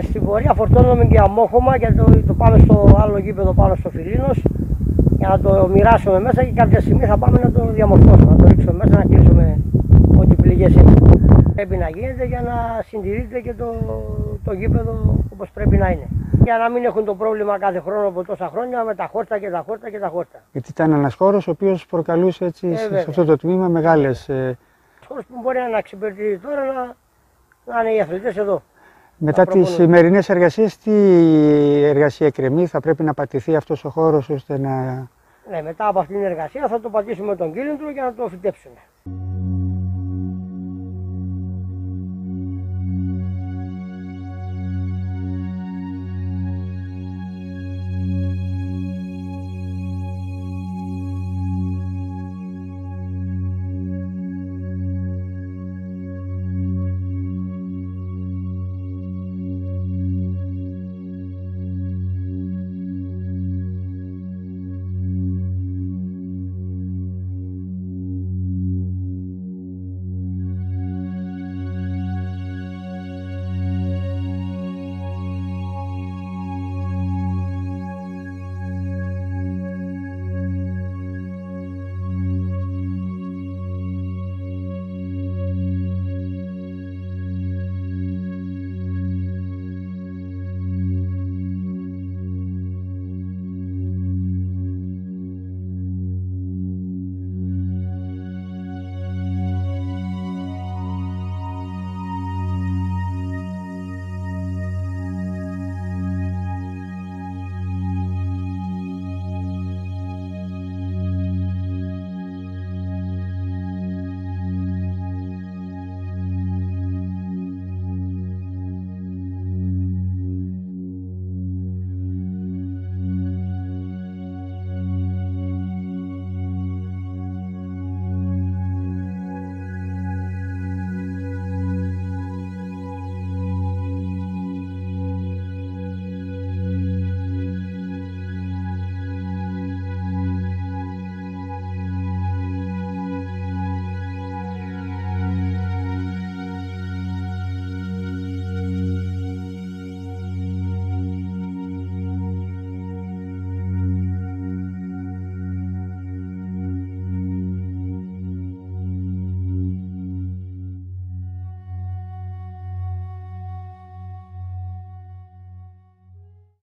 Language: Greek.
Και στην πορεία φορτώνουμε και αμόχωμα και το, το πάμε στο άλλο γήπεδο πάνω στο Φιλίνος για να το μοιράσουμε μέσα και κάποια στιγμή θα πάμε να το διαμορφώσουμε, να το ρίξουμε μέσα, να κλείσουμε ό,τι πληγές έχει. Πρέπει να γίνεται για να συντηρείται και το, το γήπεδο όπως πρέπει να είναι. Για να μην έχουν το πρόβλημα κάθε χρόνο από τόσα χρόνια με τα χόρτα και τα χόρτα και τα χόρτα. Γιατί ήταν ένας χώρος ο οποίος προκαλούσε έτσι, Ε, σε βέβαια. αυτό το τμήμα μεγάλες. Χώρος που μπορεί να εξυπηρετεί τώρα να, να είναι οι αθλητές εδώ. Μετά τις προπονούν. σημερινές εργασίες, τι εργασία εκκρεμεί, θα πρέπει να πατηθεί αυτός ο χώρος ώστε να. Ναι, μετά από αυτήν την εργασία θα το πατήσουμε τον κύλινδρο για να το φυτέψουμε.